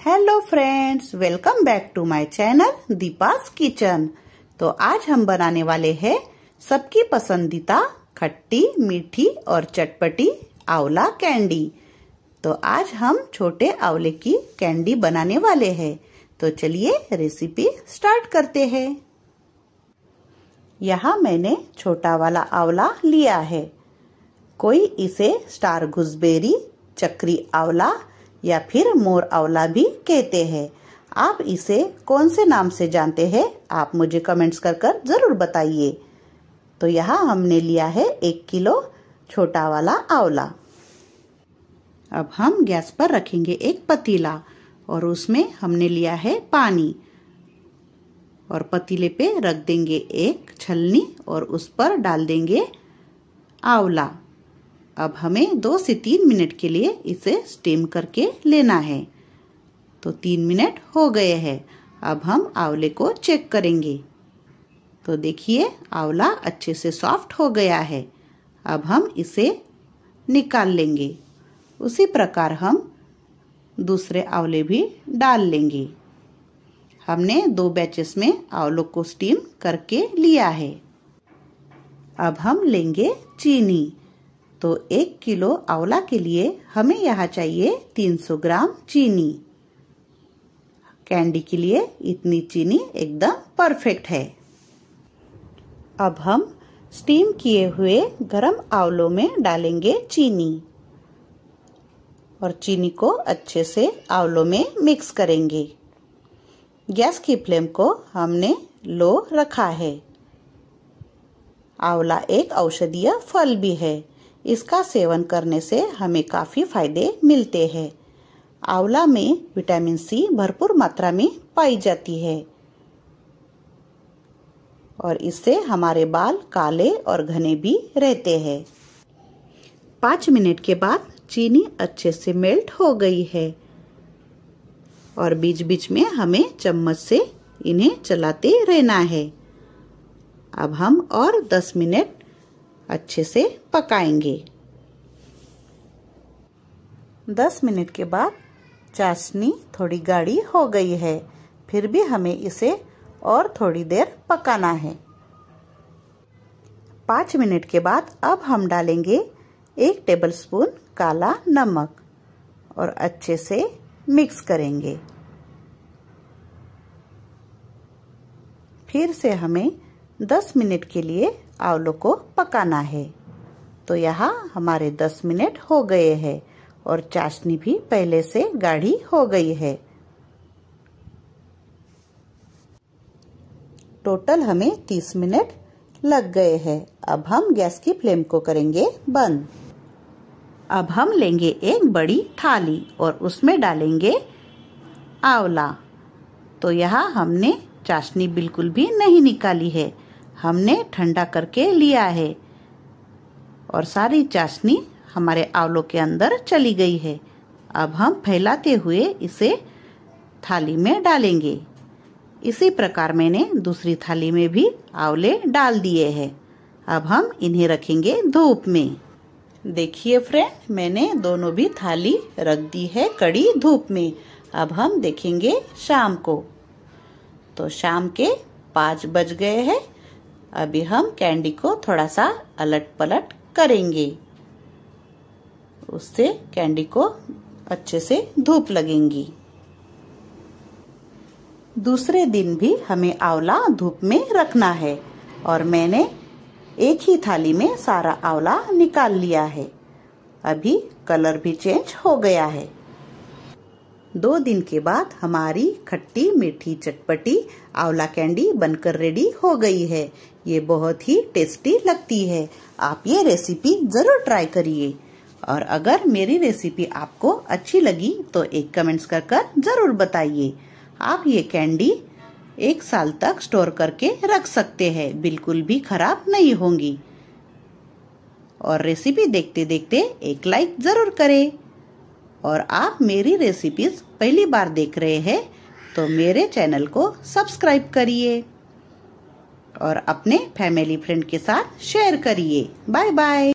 Hello friends welcome back to my channel Deepa's kitchen तो आज हम बनाने वाले हैं सबकी पसंदीदा खट्टी, मीठी और चटपटी आंवला कैंडी तो आज हम छोटे आंवले की कैंडी बनाने वाले हैं। तो चलिए रेसिपी स्टार्ट करते हैं। यहाँ मैंने छोटा वाला आंवला लिया है। कोई इसे स्टार गुजबेरी चक्री आंवला या फिर मोर आंवला भी कहते हैं। आप इसे कौन से नाम से जानते हैं? आप मुझे कमेंट्स कर कर ज़रूर बताइए। तो यहाँ हमने लिया है एक किलो छोटा वाला आंवला अब हम गैस पर रखेंगे एक पतीला और उसमें हमने लिया है पानी। और पतीले पे रख देंगे एक छलनी और उस पर डाल देंगे आंवला अब हमें दो से तीन मिनट के लिए इसे स्टीम करके लेना है। तो तीन मिनट हो गए हैं। अब हम आंवले को चेक करेंगे। तो देखिए, आंवला अच्छे से सॉफ्ट हो गया है। अब हम इसे निकाल लेंगे। उसी प्रकार हम दूसरे आंवले भी डाल लेंगे। हमने दो बैचेस में आंवलों को स्टीम करके लिया है। अब हम लेंगे चीनी। तो एक किलो आंवला के लिए हमें यहाँ चाहिए 300 ग्राम चीनी। कैंडी के लिए इतनी चीनी एकदम परफेक्ट है। अब हम स्टीम किए हुए गरम आंवलों में डालेंगे चीनी और चीनी को अच्छे से आंवलों में मिक्स करेंगे। गैस की फ्लेम को हमने लो रखा है। आंवला एक औषधीय फल भी है। इसका सेवन करने से हमें काफ़ी फ़ायदे मिलते हैं। आंवला में विटामिन सी भरपूर मात्रा में पाई जाती है। और इससे हमारे बाल काले और घने भी रहते हैं। पाँच मिनट के बाद चीनी अच्छे से मेल्ट हो गई है। और बीच बीच में हमें चम्मच से इन्हें चलाते रहना है। अब हम और 10 मिनट अच्छे से पकाएँगे। 10 मिनट के बाद चाशनी थोड़ी गाढ़ी हो गई है। फिर भी हमें इसे और थोड़ी देर पकाना है। पाँच मिनट के बाद अब हम डालेंगे एक टेबलस्पून काला नमक और अच्छे से मिक्स करेंगे। फिर से हमें 10 मिनट के लिए आलू को पकाना है। तो यहाँ हमारे 10 मिनट हो गए हैं और चाशनी भी पहले से गाढ़ी हो गई है। टोटल हमें 30 मिनट लग गए हैं। अब हम गैस की फ्लेम को करेंगे बंद। अब हम लेंगे एक बड़ी थाली और उसमें डालेंगे आंवला। तो यहाँ हमने चाशनी बिल्कुल भी नहीं निकाली है। हमने ठंडा करके लिया है। और सारी चाशनी हमारे आंवलों के अंदर चली गई है। अब हम फैलाते हुए इसे थाली में डालेंगे। इसी प्रकार मैंने दूसरी थाली में भी आंवले डाल दिए हैं। अब हम इन्हें रखेंगे धूप में। देखिए फ्रेंड, मैंने दोनों भी थाली रख दी है कड़ी धूप में। अब हम देखेंगे शाम को। तो शाम के पाँच बज गए हैं। अभी हम कैंडी को थोड़ा सा अलट पलट करेंगे। उससे कैंडी को अच्छे से धूप लगेंगी। दूसरे दिन भी हमें आंवला धूप में रखना है और मैंने एक ही थाली में सारा आंवला निकाल लिया है। अभी कलर भी चेंज हो गया है। दो दिन के बाद हमारी खट्टी मीठी चटपटी आंवला कैंडी बनकर रेडी हो गई है। ये बहुत ही टेस्टी लगती है। आप ये रेसिपी ज़रूर ट्राई करिए। और अगर मेरी रेसिपी आपको अच्छी लगी तो एक कमेंट्स कर कर ज़रूर बताइए। आप ये कैंडी एक साल तक स्टोर करके रख सकते हैं, बिल्कुल भी खराब नहीं होंगी। और रेसिपी देखते देखते एक लाइक ज़रूर करें। और आप मेरी रेसिपीज़ पहली बार देख रहे हैं तो मेरे चैनल को सब्सक्राइब करिए। और अपने फैमिली फ्रेंड के साथ शेयर करिए। Bye bye